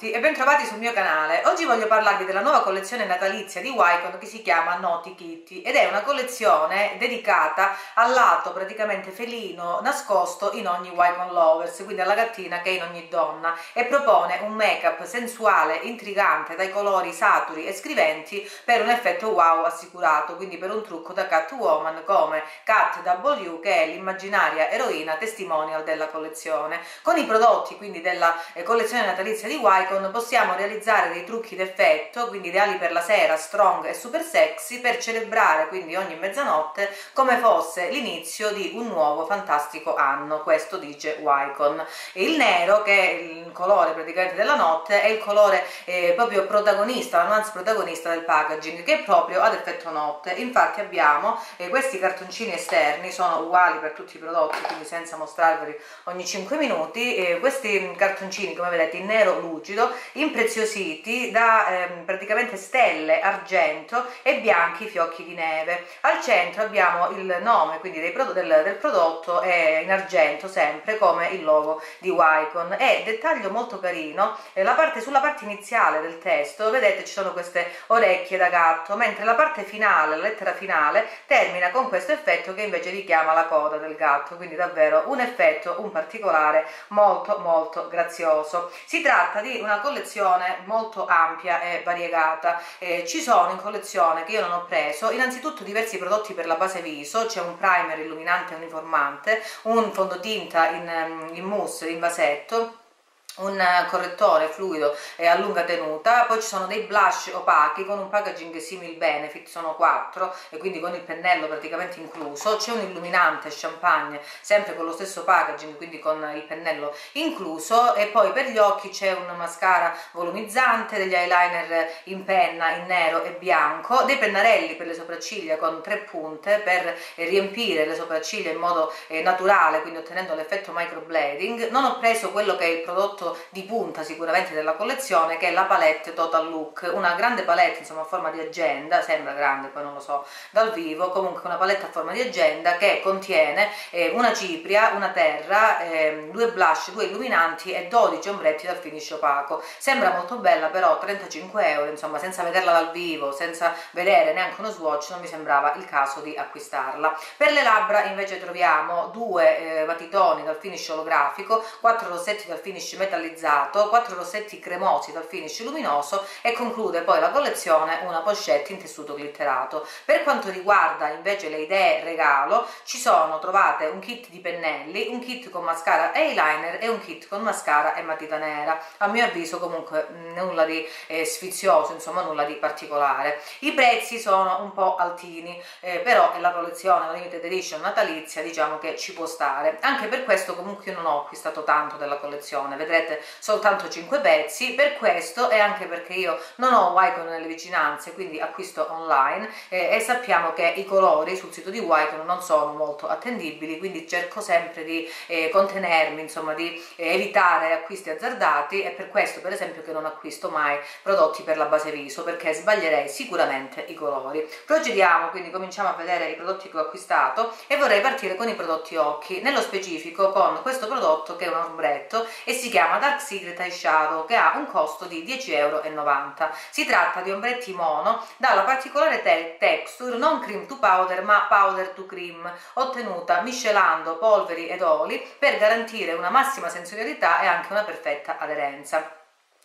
tutti e bentrovati sul mio canale. Oggi voglio parlarvi della nuova collezione natalizia di Wycon che si chiama Naughty Kitty ed è una collezione dedicata al lato praticamente felino nascosto in ogni Wycon Lovers, quindi alla gattina che è in ogni donna e propone un make-up sensuale, intrigante, dai colori saturi e scriventi per un effetto wow assicurato, quindi per un trucco da Catwoman come Cat W che è l'immaginaria eroina testimonial della collezione. Con i prodotti quindi della eh, collezione natalizia di Wycon possiamo realizzare dei trucchi d'effetto, quindi ideali per la sera, strong e super sexy, per celebrare quindi ogni mezzanotte come fosse l'inizio di un nuovo fantastico anno, questo dice Wycon. Il nero, che è il colore praticamente della notte, è il colore eh, proprio protagonista, la protagonista del packaging, che è proprio ad effetto notte. Infatti abbiamo eh, questi cartoncini esterni, sono uguali per tutti i prodotti, quindi senza mostrarveli ogni 5 minuti, eh, questi cartoncini come vedete in nero lucido, impreziositi da ehm, praticamente stelle, argento e bianchi fiocchi di neve. Al centro abbiamo il nome quindi del, del, prodotto è in argento sempre come il logo di Wycon e dettaglio molto carino, eh, la parte, sulla parte iniziale del testo vedete ci sono queste orecchie da gatto, mentre la parte finale, la lettera finale, termina con questo effetto che invece richiama la coda del gatto, quindi davvero un effetto, un particolare molto molto grazioso. Si tratta di una collezione molto ampia e variegata, eh, ci sono in collezione che io non ho preso. Innanzitutto diversi prodotti per la base viso, c'è un primer illuminante uniformante, un fondotinta in, in mousse in vasetto, un correttore fluido e a lunga tenuta, poi ci sono dei blush opachi con un packaging simil benefit, sono quattro e quindi con il pennello praticamente incluso, c'è un illuminante champagne sempre con lo stesso packaging, quindi con il pennello incluso. E poi per gli occhi c'è un mascara volumizzante, degli eyeliner in penna in nero e bianco, dei pennarelli per le sopracciglia con tre punte per riempire le sopracciglia in modo eh, naturale, quindi ottenendo l'effetto microblading, non ho preso quello che è il prodotto di punta sicuramente della collezione che è la palette Total Look, una grande palette insomma a forma di agenda, sembra grande poi non lo so dal vivo, comunque una palette a forma di agenda che contiene eh, una cipria, una terra, eh, due blush, due illuminanti e 12 ombretti dal finish opaco, sembra molto bella però 35 euro insomma senza vederla dal vivo, senza vedere neanche uno swatch non mi sembrava il caso di acquistarla. Per le labbra invece troviamo due eh, matitoni dal finish olografico, quattro rossetti dal finish metallizzato metallizzato, 4 rossetti cremosi dal finish luminoso e conclude poi la collezione una pochette in tessuto glitterato. Per quanto riguarda invece le idee regalo, ci sono, trovate un kit di pennelli, un kit con mascara e eyeliner e un kit con mascara e matita nera. A mio avviso comunque nulla di eh, sfizioso, insomma nulla di particolare. I prezzi sono un po' altini, eh, però è la collezione la limited edition natalizia, diciamo che ci può stare. Anche per questo comunque io non ho acquistato tanto della collezione, vedrete vedrete soltanto 5 pezzi per questo e anche perché io non ho Wycon nelle vicinanze quindi acquisto online eh, e sappiamo che i colori sul sito di Wycon non sono molto attendibili quindi cerco sempre di eh, contenermi insomma di eh, evitare acquisti azzardati e per questo per esempio che non acquisto mai prodotti per la base viso perché sbaglierei sicuramente i colori. Procediamo quindi cominciamo a vedere i prodotti che ho acquistato e vorrei partire con i prodotti occhi nello specifico con questo prodotto che è un ombretto e si chiama chiama Dark Secret Eyeshadow che ha un costo di 10,90 euro. Si tratta di ombretti mono dalla particolare te texture non cream to powder ma powder to cream ottenuta miscelando polveri ed oli per garantire una massima sensorialità e anche una perfetta aderenza.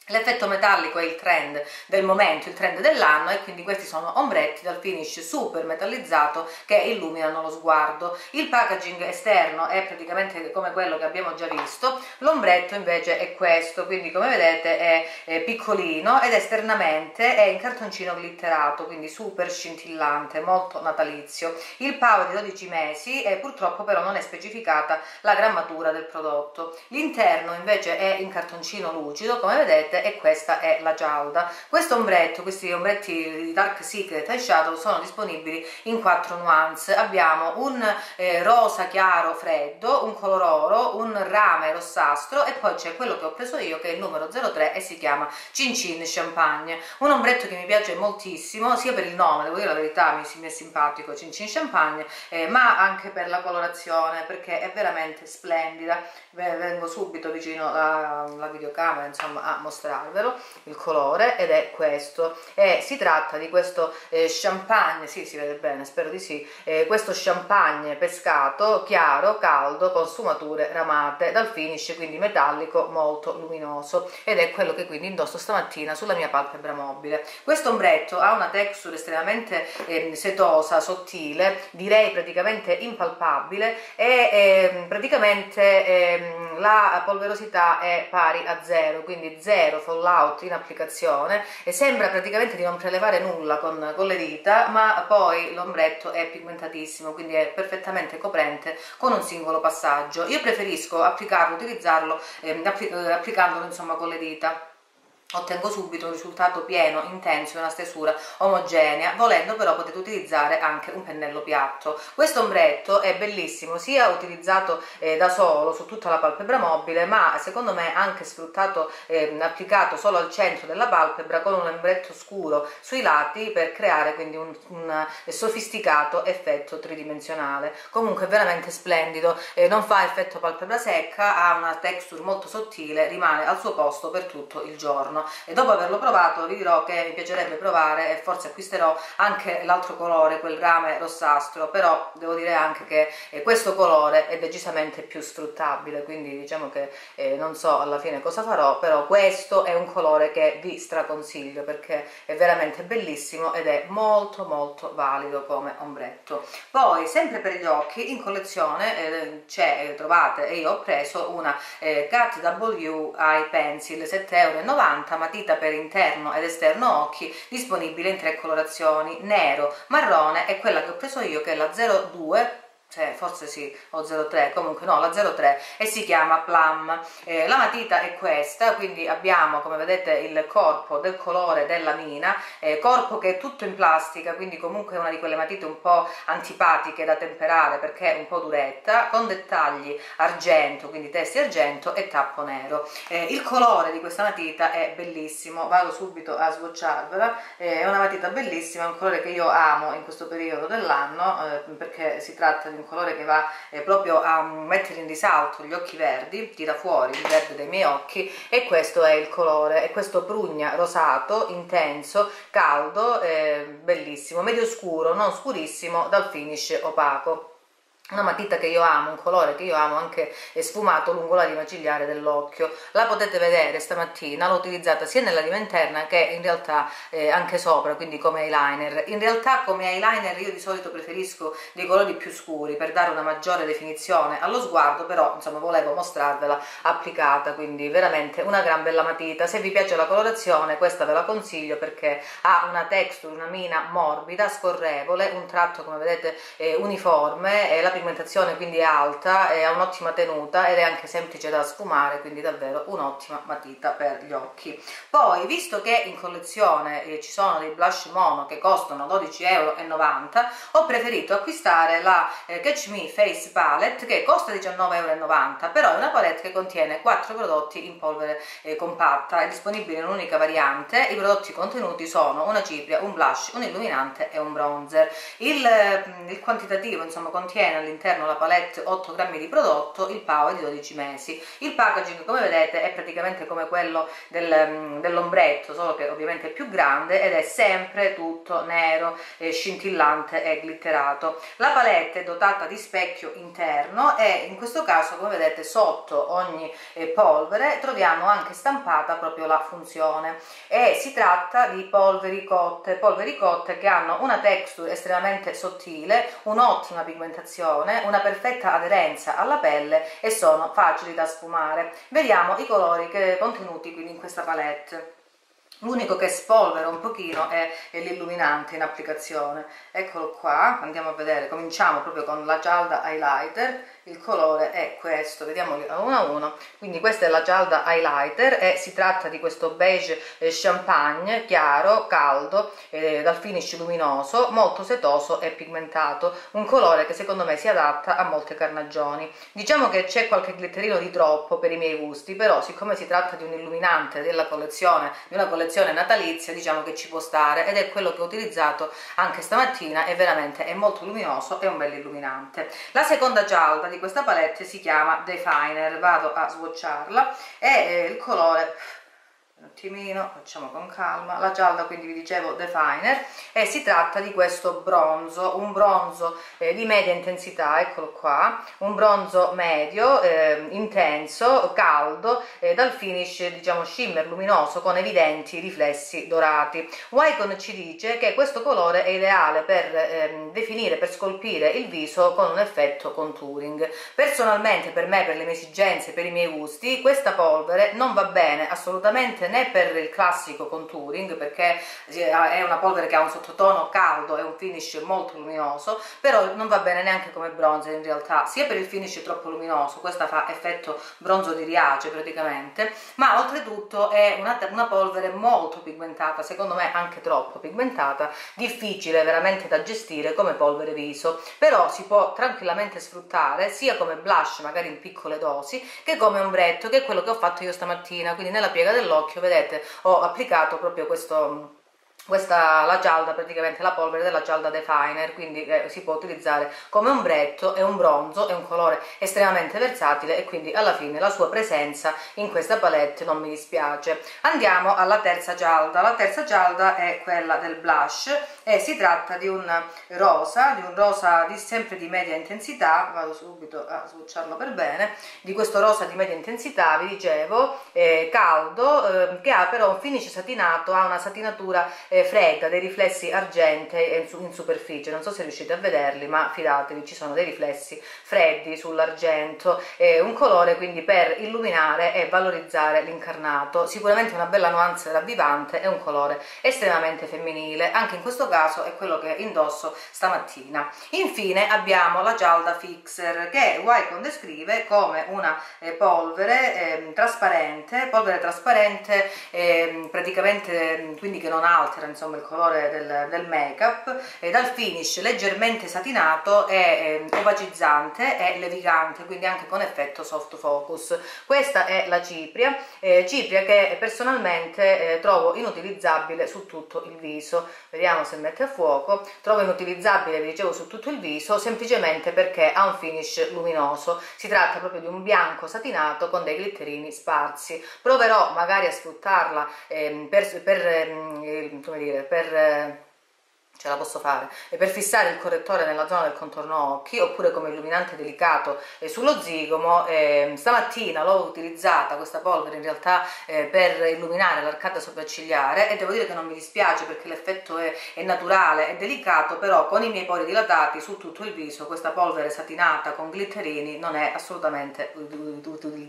L'effetto metallico è il trend del momento, il trend dell'anno e quindi questi sono ombretti dal finish super metallizzato che illuminano lo sguardo. Il packaging esterno è praticamente come quello che abbiamo già visto, l'ombretto invece è questo, quindi come vedete è, piccolino ed esternamente è in cartoncino glitterato, quindi super scintillante, molto natalizio. Il PAO è di 12 mesi e purtroppo però non è specificata la grammatura del prodotto. L'interno invece è in cartoncino lucido, come vedete vedete e questa è la gialda questo ombretto, questi ombretti di Dark Secret Eyeshadow sono disponibili in quattro nuance. Abbiamo un eh, rosa chiaro freddo, un color oro, un rame rossastro e poi c'è quello che ho preso io che è il numero 03 e si chiama Cin Cin Champagne. Un ombretto che mi piace moltissimo sia per il nome, devo dire la verità mi, mi è simpatico Cin Cin Champagne eh, ma anche per la colorazione perché è veramente splendida. Vengo subito vicino alla videocamera insomma a mostrare mostrarvelo il colore ed è questo. E si tratta di questo eh, champagne sì si vede bene spero di sì eh, questo champagne pescato chiaro caldo con sfumature ramate dal finish quindi metallico molto luminoso. Ed è quello che quindi indosso stamattina sulla mia palpebra mobile. Questo ombretto ha una texture estremamente eh, setosa sottile direi praticamente impalpabile e ehm, praticamente ehm, la polverosità è pari a zero quindi zero fallout in applicazione e sembra praticamente di non prelevare nulla con, con le dita ma poi l'ombretto è pigmentatissimo quindi è perfettamente coprente con un singolo passaggio. Io preferisco applicarlo utilizzarlo ehm, eh, applicandolo insomma con le dita ottengo subito un risultato pieno, intenso e una stesura omogenea, volendo però potete utilizzare anche un pennello piatto. Questo ombretto è bellissimo, sia utilizzato eh, da solo su tutta la palpebra mobile, ma secondo me anche sfruttato, eh, applicato solo al centro della palpebra con un ombretto scuro sui lati per creare quindi un, un sofisticato effetto tridimensionale. Comunque veramente splendido, eh, non fa effetto palpebra secca, ha una texture molto sottile, rimane al suo posto per tutto il giorno e dopo averlo provato vi dirò che mi piacerebbe provare e forse acquisterò anche l'altro colore, quel rame rossastro, però devo dire anche che eh, questo colore è decisamente più sfruttabile, quindi diciamo che eh, non so alla fine cosa farò, però questo è un colore che vi straconsiglio perché è veramente bellissimo ed è molto molto valido come ombretto. Poi sempre per gli occhi in collezione eh, eh, trovate e io ho preso una eh, Cat W Eye Pencil 7,90 euro matita per interno ed esterno occhi disponibile in tre colorazioni nero, marrone e quella che ho preso io che è la 02 cioè, forse sì, o 03, comunque no, la 03 e si chiama Plum. Eh, la matita è questa, quindi abbiamo come vedete il corpo del colore della mina, eh, corpo che è tutto in plastica, quindi comunque è una di quelle matite un po' antipatiche da temperare perché è un po' duretta, con dettagli argento, quindi testi argento e tappo nero. Eh, il colore di questa matita è bellissimo, vado subito a swatcharvela, eh, è una matita bellissima, è un colore che io amo in questo periodo dell'anno eh, perché si tratta di un colore che va eh, proprio a mettere in risalto gli occhi verdi, tira fuori il verde dai miei occhi e questo è il colore, è questo prugna rosato, intenso, caldo, eh, bellissimo, medio scuro, non scurissimo, dal finish opaco una matita che io amo, un colore che io amo anche sfumato lungo la rima cigliare dell'occhio. La potete vedere stamattina l'ho utilizzata sia nella rima interna che in realtà eh, anche sopra quindi come eyeliner. In realtà come eyeliner io di solito preferisco dei colori più scuri per dare una maggiore definizione allo sguardo però insomma volevo mostrarvela applicata quindi veramente una gran bella matita. Se vi piace la colorazione questa ve la consiglio perché ha una texture, una mina morbida, scorrevole un tratto come vedete eh, uniforme e la pigmentazione quindi è alta e ha un'ottima tenuta ed è anche semplice da sfumare quindi davvero un'ottima matita per gli occhi. Poi visto che in collezione eh, ci sono dei blush mono che costano 12,90 euro ho preferito acquistare la eh, Catch Me Face Palette che costa 19,90 euro però è una palette che contiene 4 prodotti in polvere eh, compatta è disponibile in un'unica variante i prodotti contenuti sono una cipria, un blush, un illuminante e un bronzer. Il, mm, il quantitativo insomma contiene all'interno la palette 8 grammi di prodotto il PAO è di 12 mesi. Il packaging come vedete è praticamente come quello del, mm, dell'ombretto solo che ovviamente è più grande ed è sempre tutto nero eh, scintillante e glitterato. La palette è dotata di specchio interno e in questo caso come vedete sotto ogni eh, polvere troviamo anche stampata proprio la funzione. E si tratta di polveri cotte polveri cotte che hanno una texture estremamente sottile un'ottima pigmentazione protezione, una perfetta aderenza alla pelle e sono facili da sfumare. Vediamo i colori che, contenuti quindi in questa palette. L'unico che spolvera un pochino è, è l'illuminante in applicazione. Eccolo qua, andiamo a vedere, cominciamo proprio con la gialda highlighter il colore è questo, vediamoli uno a uno, quindi questa è la gialda highlighter e si tratta di questo beige eh, champagne chiaro, caldo, eh, dal finish luminoso, molto setoso e pigmentato, un colore che secondo me si adatta a molte carnagioni. Diciamo che c'è qualche glitterino di troppo per i miei gusti, però siccome si tratta di un illuminante della collezione, di una collezione natalizia, diciamo che ci può stare ed è quello che ho utilizzato anche stamattina e veramente è molto luminoso e un bel illuminante. La seconda gialda di questa palette si chiama Definer, vado a swatcharla. E eh, il colore un attimino facciamo con calma. La gialda quindi vi dicevo definer. E si tratta di questo bronzo. Un bronzo eh, di media intensità eccolo qua. Un bronzo medio eh, intenso caldo eh, dal finish diciamo shimmer luminoso con evidenti riflessi dorati. Wycon ci dice che questo colore è ideale per ehm, definire per scolpire il viso con un effetto contouring. Personalmente per me per le mie esigenze per i miei gusti questa polvere non va bene assolutamente niente né per il classico contouring perché è una polvere che ha un sottotono caldo e un finish molto luminoso però non va bene neanche come bronzer in realtà sia per il finish troppo luminoso questa fa effetto bronzo di riace praticamente ma oltretutto è una, una polvere molto pigmentata secondo me anche troppo pigmentata difficile veramente da gestire come polvere viso però si può tranquillamente sfruttare sia come blush magari in piccole dosi che come ombretto che è quello che ho fatto io stamattina quindi nella piega dell'occhio occhio vedete ho applicato proprio questo questa la gialda praticamente la polvere della gialda definer quindi eh, si può utilizzare come ombretto è un bronzo è un colore estremamente versatile e quindi alla fine la sua presenza in questa palette non mi dispiace. Andiamo alla terza gialda. La terza gialda è quella del blush e si tratta di un rosa di un rosa di, sempre di media intensità vado subito a swatcharlo per bene di questo rosa di media intensità vi dicevo eh, caldo eh, che ha però un finish satinato ha una satinatura eh, fredda, dei riflessi argentei in superficie, non so se riuscite a vederli, ma fidatevi, ci sono dei riflessi freddi sull'argento, eh, un colore quindi per illuminare e valorizzare l'incarnato, sicuramente una bella nuance ravvivante e un colore estremamente femminile, anche in questo caso è quello che indosso stamattina. Infine abbiamo la gialda fixer che Wycon descrive come una eh, polvere eh, trasparente, polvere trasparente ehm, praticamente quindi che non altera insomma il colore del, del make up e dal finish leggermente satinato e eh, opacizzante e levigante quindi anche con effetto soft focus questa è la cipria eh, cipria che personalmente eh, trovo inutilizzabile su tutto il viso vediamo se mette a fuoco trovo inutilizzabile vi dicevo su tutto il viso semplicemente perché ha un finish luminoso. Si tratta proprio di un bianco satinato con dei glitterini sparsi. Proverò magari a sfruttarla ehm, per, per come dire, per eh, ce la posso fare. E per fissare il correttore nella zona del contorno occhi oppure come illuminante delicato eh, sullo zigomo eh, stamattina l'ho utilizzata questa polvere in realtà eh, per illuminare l'arcata sopraccigliare e devo dire che non mi dispiace perché l'effetto è, è, naturale e delicato però con i miei pori dilatati su tutto il viso questa polvere satinata con glitterini non è assolutamente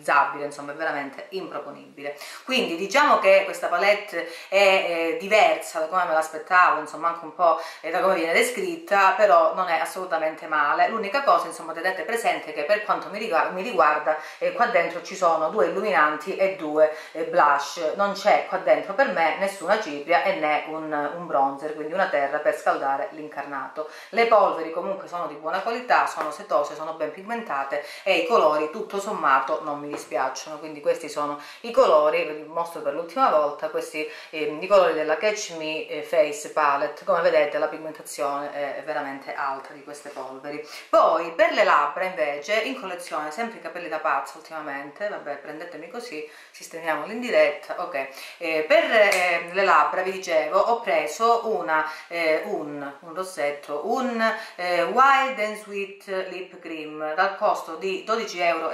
utilizzabile insomma è veramente improponibile quindi diciamo che questa palette è eh, diversa da come me l'aspettavo insomma anche un po' e da come viene descritta, però non è assolutamente male. L'unica cosa, insomma, tenete presente che per quanto mi riguarda, mi riguarda eh, qua dentro ci sono due illuminanti e due eh, blush, non c'è qua dentro per me nessuna cipria e né un, un bronzer, quindi una terra per scaldare l'incarnato. Le polveri comunque sono di buona qualità, sono setose, sono ben pigmentate e i colori tutto sommato non mi dispiacciono, quindi questi sono i colori, ve li mostro per l'ultima volta, questi eh, i colori della Catch Me eh, Face Palette, come vedete la pigmentazione è veramente alta di queste polveri. Poi per le labbra invece in collezione sempre i capelli da pazzo ultimamente vabbè prendetemi così sistemiamoli in diretta ok. Eh, per eh, le labbra vi dicevo ho preso una eh, un, un rossetto un eh, wild and sweet lip cream dal costo di 12,90 euro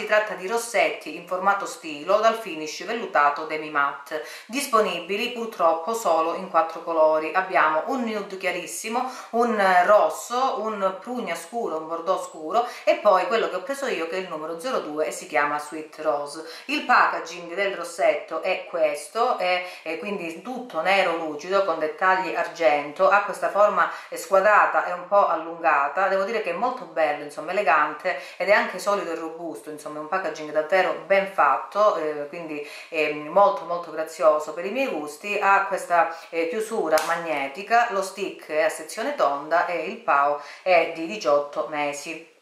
si tratta di rossetti in formato stilo dal finish vellutato demi matte disponibili purtroppo solo in quattro colori abbiamo un nude chiarissimo, un rosso, un prugna scuro, un bordeaux scuro e poi quello che ho preso io che è il numero 02 e si chiama Sweet Rose. Il packaging del rossetto è questo, è, è quindi tutto nero lucido con dettagli argento, ha questa forma squadrata e un po' allungata, devo dire che è molto bello, insomma elegante ed è anche solido e robusto, insomma è un packaging davvero ben fatto, eh, quindi è molto molto grazioso per i miei gusti, ha questa eh, chiusura magnetica lo stick è a sezione tonda e il PAO è di 18 mesi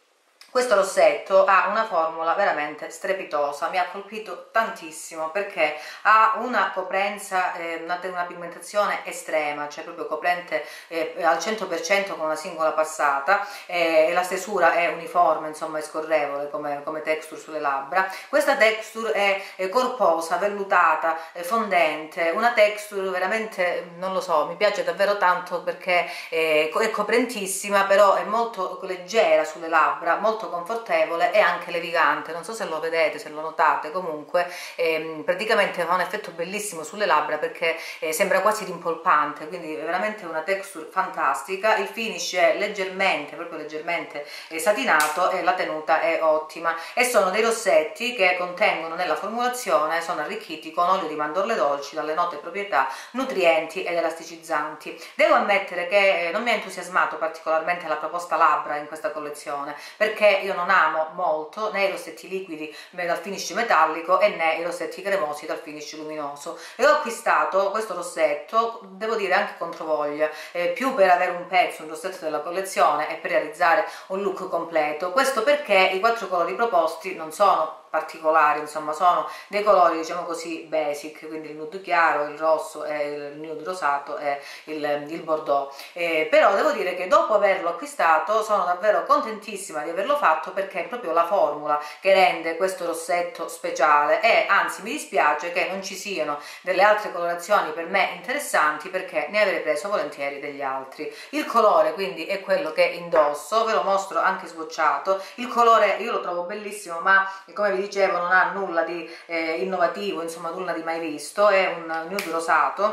questo rossetto ha una formula veramente strepitosa, mi ha colpito tantissimo perché ha una coprenza, eh, una, una, pigmentazione estrema, cioè proprio coprente eh, al 100% con una singola passata eh, e la stesura è uniforme, insomma è scorrevole come, come texture sulle labbra. Questa texture è, è corposa, vellutata, fondente, una texture veramente, non lo so, mi piace davvero tanto perché è, è coprentissima però è molto leggera sulle labbra, molto molto confortevole e anche levigante non so se lo vedete se lo notate. Comunque ehm, praticamente fa un effetto bellissimo sulle labbra perché eh, sembra quasi rimpolpante. Quindi veramente una texture fantastica. Il finish è leggermente proprio leggermente eh, satinato e la tenuta è ottima. E sono dei rossetti che contengono nella formulazione sono arricchiti con olio di mandorle dolci dalle note proprietà nutrienti ed elasticizzanti. Devo ammettere che eh, non mi ha entusiasmato particolarmente la proposta labbra in questa collezione perché io non amo molto né i rossetti liquidi dal finish metallico e né i rossetti cremosi dal finish luminoso. E ho acquistato questo rossetto devo dire anche controvoglia eh, più per avere un pezzo, un rossetto della collezione e per realizzare un look completo. Questo perché i quattro colori proposti non sono particolari, insomma sono dei colori diciamo così basic, quindi il nude chiaro, il rosso e il nude rosato e il, il bordeaux. Eh, però devo dire che dopo averlo acquistato sono davvero contentissima di averlo fatto perché è proprio la formula che rende questo rossetto speciale e anzi mi dispiace che non ci siano delle altre colorazioni per me interessanti perché ne avrei preso volentieri degli altri. Il colore quindi è quello che indosso, ve lo mostro anche swatchato, il colore io lo trovo bellissimo ma come vi vi dicevo non ha nulla di eh, innovativo, insomma nulla di mai visto, è un nude rosato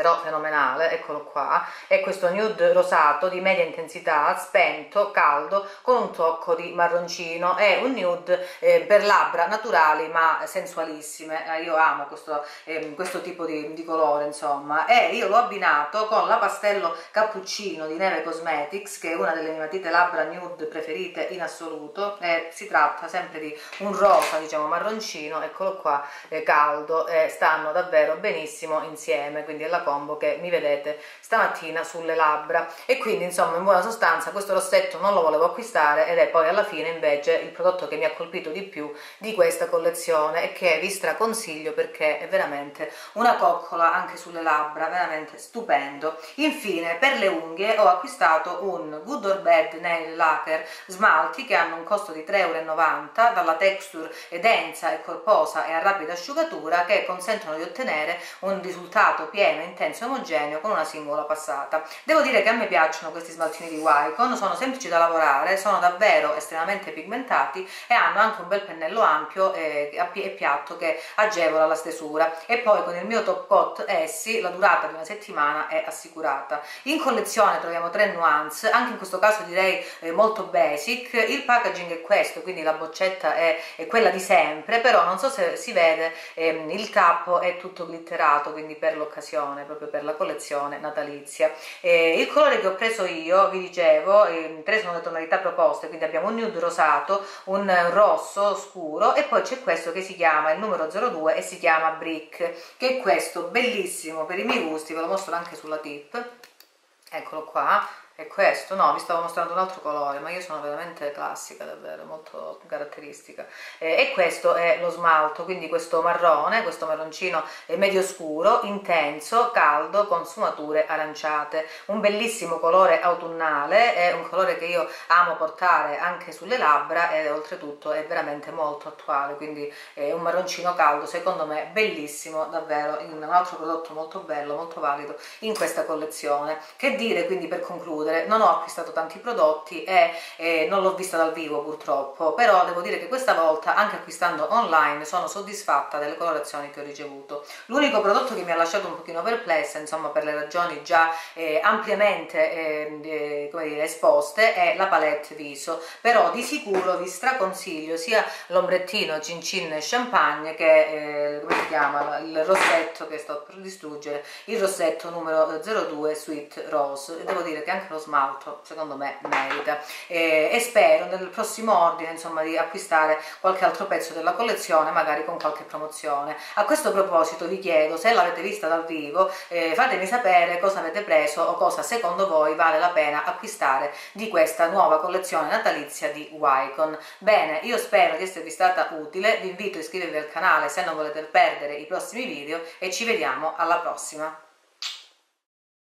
però fenomenale, eccolo qua, è questo nude rosato di media intensità, spento, caldo, con un tocco di marroncino, è un nude eh, per labbra naturali ma sensualissime, eh, io amo questo, eh, questo tipo di, di, colore insomma, e io l'ho abbinato con la pastello cappuccino di Neve Cosmetics, che è una delle mie matite labbra nude preferite in assoluto, si tratta sempre di un rosa, diciamo marroncino, eccolo qua, caldo, e stanno davvero benissimo insieme, quindi è la combo che mi vedete stamattina sulle labbra. E quindi insomma in buona sostanza questo rossetto non lo volevo acquistare ed è poi alla fine invece il prodotto che mi ha colpito di più di questa collezione e che vi straconsiglio perché è veramente una coccola anche sulle labbra veramente stupendo. Infine per le unghie ho acquistato un Good or Bad Nail Lacquer smalti che hanno un costo di 3,90 euro dalla texture densa e corposa e a rapida asciugatura che consentono di ottenere un risultato pieno intenso e omogeneo con una singola passata. Devo dire che a me piacciono questi smaltini di Wycon, sono semplici da lavorare, sono davvero estremamente pigmentati e hanno anche un bel pennello ampio e, e piatto che agevola la stesura e poi con il mio top coat essi la durata di una settimana è assicurata. In collezione troviamo tre nuance, anche in questo caso direi eh, molto basic, il packaging è questo, quindi la boccetta è, è quella di sempre, però non so se si vede, ehm, il tappo è tutto glitterato, quindi per l'occasione collezione, proprio per la collezione natalizia. E il colore che ho preso io, vi dicevo, tre sono le tonalità proposte, quindi abbiamo un nude rosato, un rosso scuro e poi c'è questo che si chiama il numero 02 e si chiama Brick, che è questo bellissimo per i miei gusti, ve lo mostro anche sulla tip, eccolo qua, è questo? No, vi stavo mostrando un altro colore, ma io sono veramente classica, davvero, molto caratteristica. Eh, e questo è lo smalto, quindi questo marrone, questo marroncino medio scuro, intenso, caldo, con sfumature aranciate. Un bellissimo colore autunnale, è un colore che io amo portare anche sulle labbra e oltretutto è veramente molto attuale, quindi è un marroncino caldo, secondo me bellissimo, davvero, un altro prodotto molto bello, molto valido in questa collezione. Che dire quindi per concludere? Concludere, non ho acquistato tanti prodotti e, e non l'ho vista dal vivo purtroppo, però devo dire che questa volta anche acquistando online sono soddisfatta delle colorazioni che ho ricevuto. L'unico prodotto che mi ha lasciato un pochino perplessa, insomma per le ragioni già eh, ampiamente eh, dire, esposte, è la palette viso, però di sicuro vi straconsiglio sia l'ombrettino Cin Cin Champagne che, eh, come si chiama, il rossetto che sto per distruggere, il rossetto numero 02 Sweet Rose, devo dire che anche lo smalto secondo me merita. E, e spero nel prossimo ordine insomma di acquistare qualche altro pezzo della collezione magari con qualche promozione. A questo proposito vi chiedo se l'avete vista dal vivo eh, fatemi sapere cosa avete preso o cosa secondo voi vale la pena acquistare di questa nuova collezione natalizia di Wycon bene io spero di esservi stata utile vi invito a iscrivervi al canale se non volete perdere i prossimi video e ci vediamo alla prossima